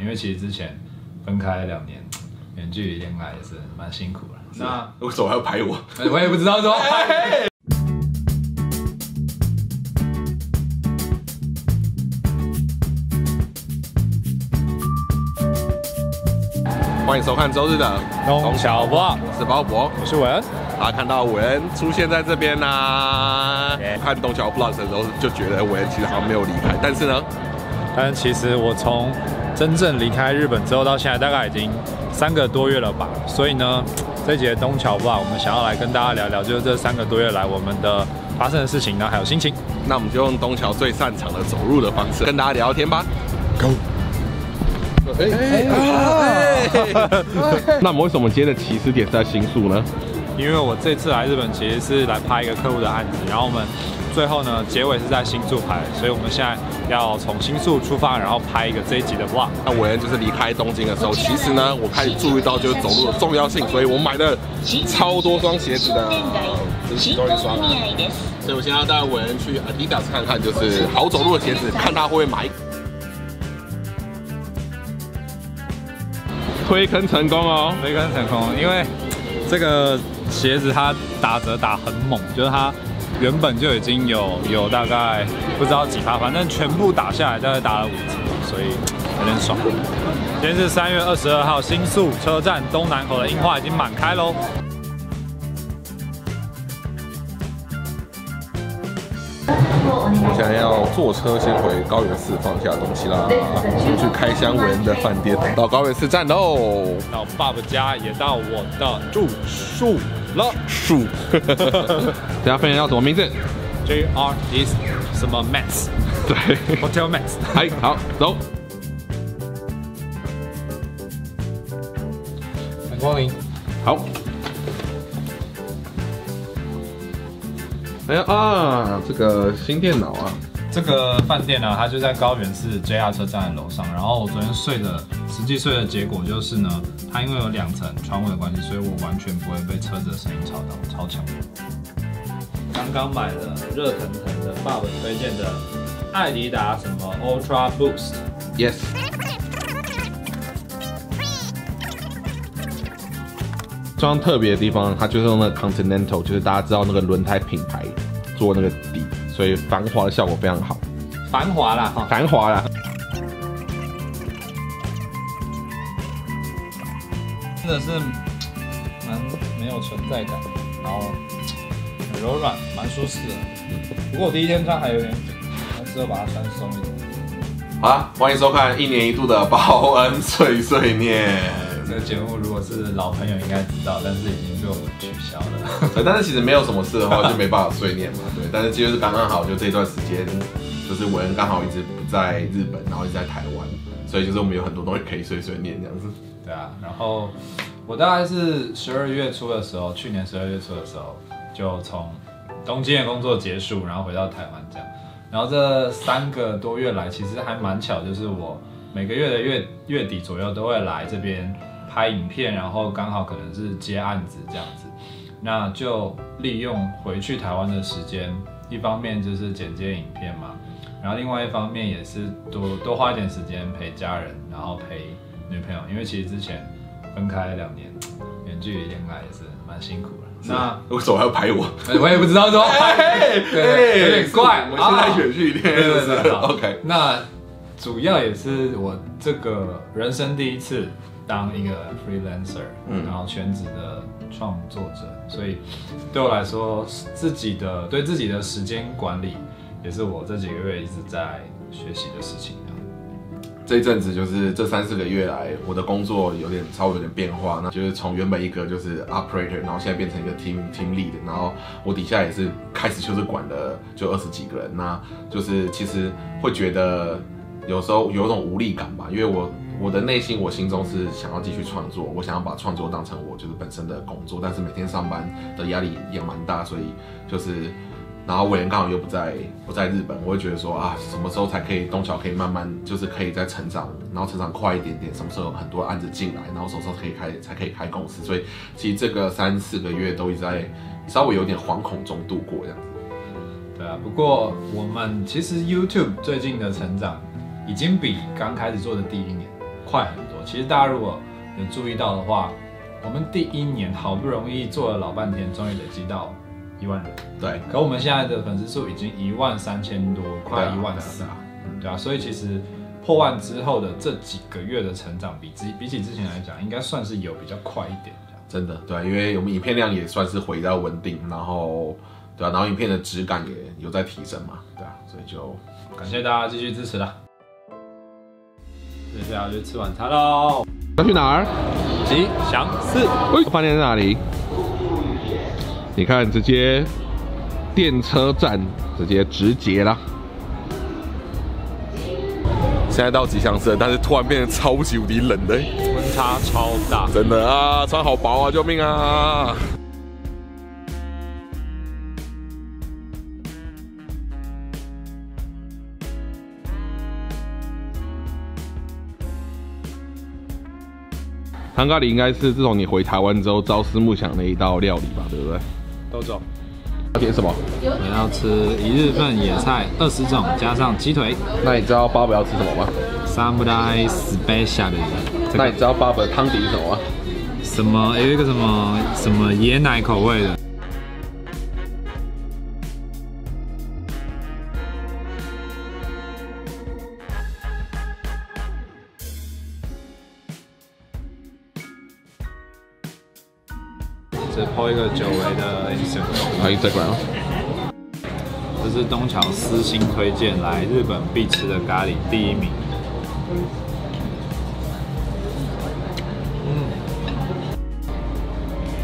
因为其实之前分开两年，远距离恋爱也是蛮辛苦的。那为什么还要拍我？我也不知道怎么拍。欢迎收看周日的东桥不，我是包博。我是文恩。大家看到韦恩出现在这边啦、看东桥 Plus 的时候就觉得韦恩其实好像没有离开，但是呢，但其实我从真正离开日本之后到现在，大概已经三个多月了吧。所以呢，这一节东桥吧，我们想要来跟大家聊聊，就是这三个多月来我们的发生的事情呢，还有心情。那我们就用东桥最擅长的走路的方式跟大家聊聊天吧。Go。哎哎 那我们为什么今天的起始点是在新宿呢？因为我这次来日本其实是来拍一个客户的案子，然后我们最后呢结尾是在新宿拍，所以我们现在要从新宿出发，然后拍一个这一集的 vlog。那韦恩就是离开东京的时候，其实呢，我开始注意到就是走路的重要性，所以我买了超多双鞋子的，其中一双啊。所以我现在要带韦恩去 Adidas 看看，就是好走路的鞋子，看他会不会买。推坑成功哦！推坑成功，因为这个鞋子它打折打很猛，就是它原本就已经有有大概不知道几趴，反正全部打下来大概打了五折，所以有点爽。今天是三月二十二号，新宿车站东南口的樱花已经满开喽。我现在要坐车先回高原寺放下东西啦，先去开箱韦恩的饭店，到高原寺站喽。到爸爸家，也到我的住宿了。树，等下分享叫什么名字？JR is 什么 Max 对，Hotel Max。哎，好，走。欢迎光临。好。哎呀啊，这个新电脑啊，这个饭店呢，它就在高原市 JR 车站的楼上。然后我昨天睡的，实际睡的结果就是呢，它因为有两层窗户的关系，所以我完全不会被车子的声音吵到，超强。刚刚买了热腾腾的爸爸推荐的艾迪达什么 Ultra Boost，，yes。装特别的地方，它就是用那个 Continental，就是大家知道那个轮胎品牌做那个底，所以防滑的效果非常好，防滑啦哈。防滑啦。真的是蛮没有存在感，然后很柔软，蛮舒适的。不过我第一天穿还有点紧，但之后把它穿松一点。好啦，欢迎收看一年一度的报恩碎碎念。这个节目如果是老朋友应该知道，但是已经被我们取消了。对，但是其实没有什么事的话，就没办法碎念嘛。对，但是就是刚刚好，就这段时间，就是文恩刚好一直不在日本，然后一直在台湾，所以就是我们有很多东西可以碎碎念这样子。对啊，然后我大概是十二月初的时候，去年十二月初的时候，就从东京的工作结束，然后回到台湾这样。然后这三个多月来，其实还蛮巧，就是我每个月的月月底左右都会来这边拍影片，然后刚好可能是接案子这样子，那就利用回去台湾的时间，一方面就是剪接影片嘛，然后另外一方面也是多多花一点时间陪家人，然后陪女朋友，因为其实之前分开两年，远距离恋爱也是蛮辛苦的。那为什么还要拍我？呃我也不知道怎么拍，对，有点怪。我们现在啊远距离恋爱对对是对 OK。那主要也是我这个人生第一次当一个 freelancer，嗯然后全职的创作者，所以对我来说，自己的对自己的时间管理，也是我这几个月一直在学习的事情。这一阵子就是这三四个月来，我的工作有点稍微有点变化，那就是从原本一个就是 operator，然后现在变成一个 team team lead，然后我底下也是开始就是管了就二十几个人，那就是其实会觉得有时候有一种无力感吧，因为我我的内心我心中是想要继续创作，我想要把创作当成我就是本身的工作，但是每天上班的压力也蛮大，所以就是。然后伟人刚好又不在不在日本，我会觉得说啊，什么时候才可以东桥可以慢慢就是可以再成长，然后成长快一点点，什么时候有很多案子进来，然后什么时候可以开才可以开公司，所以其实这个三四个月都一直在稍微有点惶恐中度过这样子。对啊，不过我们其实 YouTube 最近的成长已经比刚开始做的第一年快很多。其实大家如果有注意到的话，我们第一年好不容易做了老半天，终于累积到一万人。对，可我们现在的粉丝数已经一万三千多，快一万四对啊，对啊，所以其实破万之后的这几个月的成长，比之比起之前来讲，应该算是有比较快一点。真的对啊，因为我们影片量也算是回到稳定，然后对啊，然后影片的质感也有在提升嘛，对啊，所以就感谢大家继续支持啦。接下来就吃晚餐喽。要去哪儿？吉祥寺，喂，饭店在哪里？你看，直接电车站直接直接啦。现在到吉祥寺了，但是突然变得超级无敌冷的，温差超大。真的啊，穿好薄啊，救命啊！汤咖喱应该是自从你回台湾之后朝思暮想的一道料理吧，对不对？豆种，要点什么？我要吃一日份野菜二十种，加上鸡腿那你知道爸爸要吃什么吗？，Samurai Special 的这个那你知道爸爸的汤底是什么吗？什么有一个什么什么椰奶口味的，只 po 一个久违的 Instagram。Instagram。这是东桥私心推荐来日本必吃的咖喱第一名。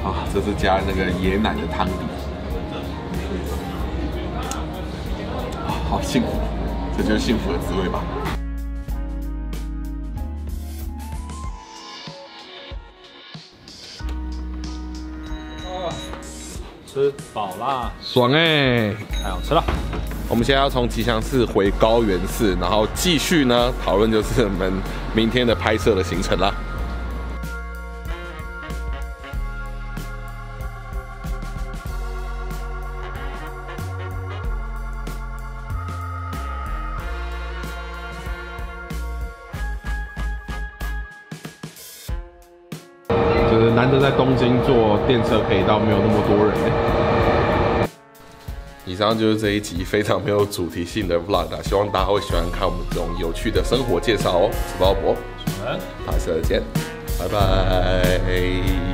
啊，这是加那个椰奶的汤底，啊，好幸福，这就是幸福的滋味吧。吃饱啦，爽哎、太好吃了。我们现在要从吉祥寺回高原寺，然后继续呢讨论就是我们明天的拍摄的行程啦。就是在东京坐电车可以到没有那么多人、欸。以上就是这一集非常没有主题性的 vlog 啊，希望大家会喜欢看我们这种有趣的生活介绍哦。我是鲍勃，嗯。下次再见，拜拜。